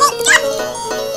Come on, come.